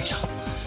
停一